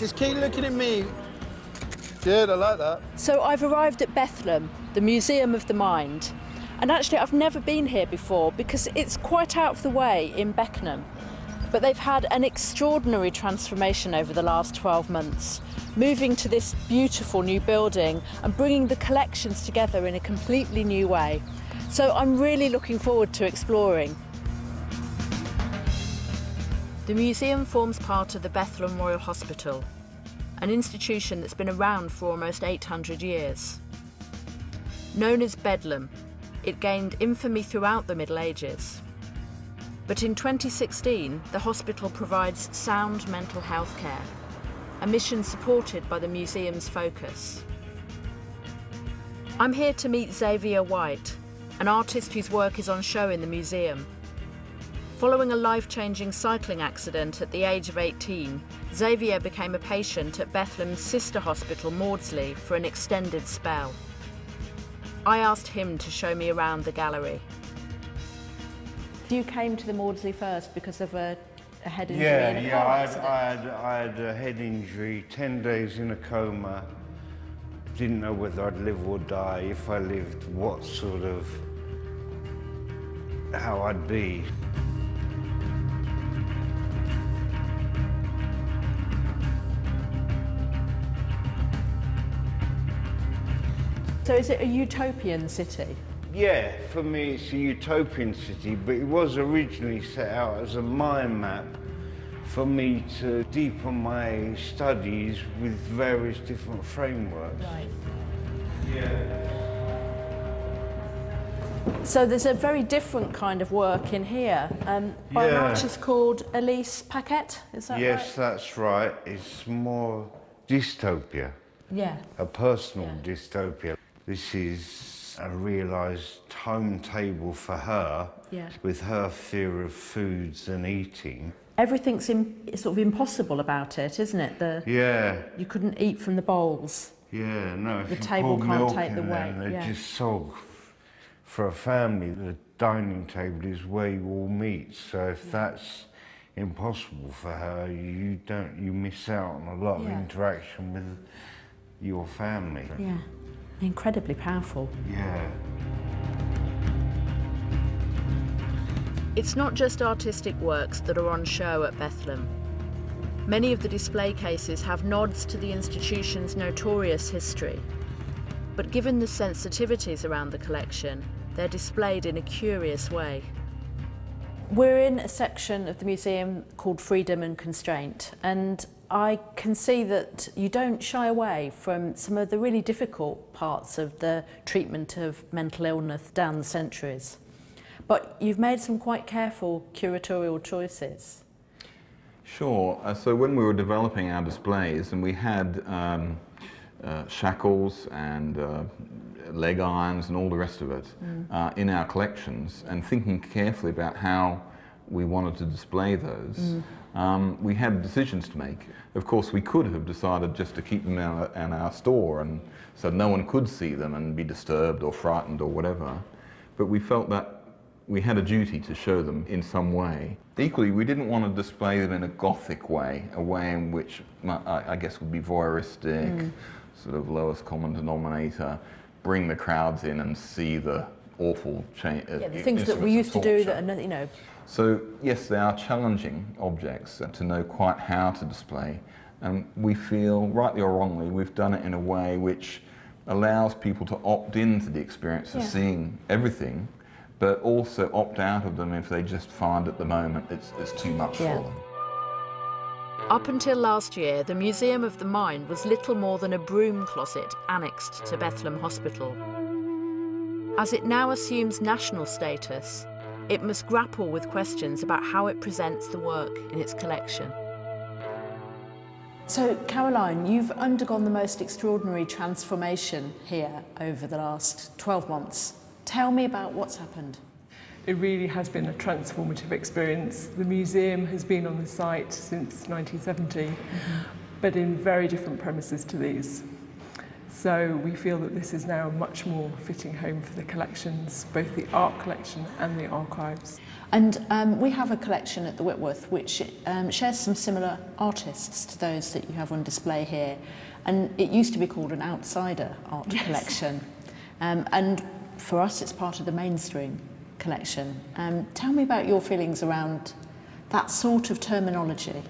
Just keep looking at me. Good, I like that. So I've arrived at Bethlem, the Museum of the Mind. And actually, I've never been here before because it's quite out of the way in Beckenham. But they've had an extraordinary transformation over the last 12 months, moving to this beautiful new building and bringing the collections together in a completely new way. So I'm really looking forward to exploring. The museum forms part of the Bethlem Royal Hospital, an institution that's been around for almost 800 years. Known as Bedlam, it gained infamy throughout the Middle Ages. But in 2016, the hospital provides sound mental health care, a mission supported by the museum's focus. I'm here to meet Xavier White, an artist whose work is on show in the museum. Following a life-changing cycling accident at the age of 18, Xavier became a patient at Bethlem's sister hospital, Maudsley, for an extended spell. I asked him to show me around the gallery. You came to the Maudsley first because of a, a head injury Yeah, in a yeah, I had. I, had, I had a head injury, 10 days in a coma. Didn't know whether I'd live or die. If I lived, what sort of, how I'd be. So is it a utopian city? Yeah, for me it's a utopian city, but it was originally set out as a mind map for me to deepen my studies with various different frameworks. Right. Yeah. So there's a very different kind of work in here um, by an artist called Elise Paquette. Is that Yes, right? that's right. It's more dystopia. Yeah. a personal Yeah. dystopia. This is a realised home table for her Yeah. with her fear of foods and eating. Everything's in, sort of impossible about it, isn't it? The Yeah, you couldn't eat from the bowls. yeah, no. The table can't take the weight, They yeah. just sog. For a family, the dining table is where you all meet. So if that's impossible for her, you don't. You miss out on a lot Yeah. of interaction with your family. Yeah. Incredibly powerful. Yeah. It's not just artistic works that are on show at Bethlem. Many of the display cases have nods to the institution's notorious history. But given the sensitivities around the collection, they're displayed in a curious way. We're in a section of the museum called Freedom and Constraint, and I can see that you don't shy away from some of the really difficult parts of the treatment of mental illness down the centuries. But you've made some quite careful curatorial choices. Sure. Uh, so when we were developing our displays, and we had um, uh, shackles and uh, leg irons and all the rest of it uh, in our collections, and thinking carefully about how we wanted to display those, um, we had decisions to make. Of course, we could have decided just to keep them in our, in our store, and so no one could see them and be disturbed or frightened or whatever. But we felt that we had a duty to show them in some way. Equally, we didn't want to display them in a gothic way, a way in which I, I guess would be voyeuristic, sort of lowest common denominator, bring the crowds in and see the awful change. Yeah, the things that we used to do that, are, you know, So yes, they are challenging objects uh, to know quite how to display, and we feel, rightly or wrongly, we've done it in a way which allows people to opt into the experience of Yeah. seeing everything, but also opt out of them if they just find at the moment it's, it's too much Yeah. for them. Up until last year, the Museum of the Mind was little more than a broom closet annexed to Bethlem Hospital. As it now assumes national status, it must grapple with questions about how it presents the work in its collection. So, Caroline, you've undergone the most extraordinary transformation here over the last 12 months. Tell me about what's happened. It really has been a transformative experience. The museum has been on the site since 1970, mm-hmm. but in very different premises to these. So we feel that this is now a much more fitting home for the collections, both the art collection and the archives. And um, we have a collection at the Whitworth which um, shares some similar artists to those that you have on display here. And it used to be called an outsider art yes. collection. Um, and for us, it's part of the mainstream collection. Um, tell me about your feelings around that sort of terminology.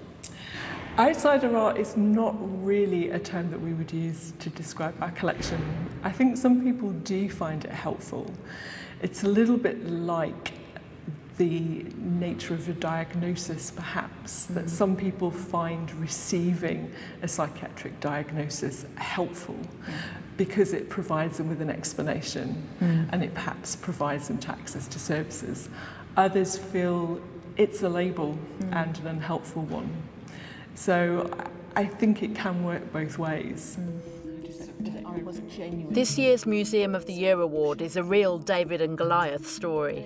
Outsider art is not really a term that we would use to describe our collection. I think some people do find it helpful. It's a little bit like the nature of a diagnosis, perhaps, that mm. some people find receiving a psychiatric diagnosis helpful mm. because it provides them with an explanation mm. and it perhaps provides them to access to services. Others feel it's a label mm. and an unhelpful one. So I think it can work both ways. This year's Museum of the Year award is a real David and Goliath story.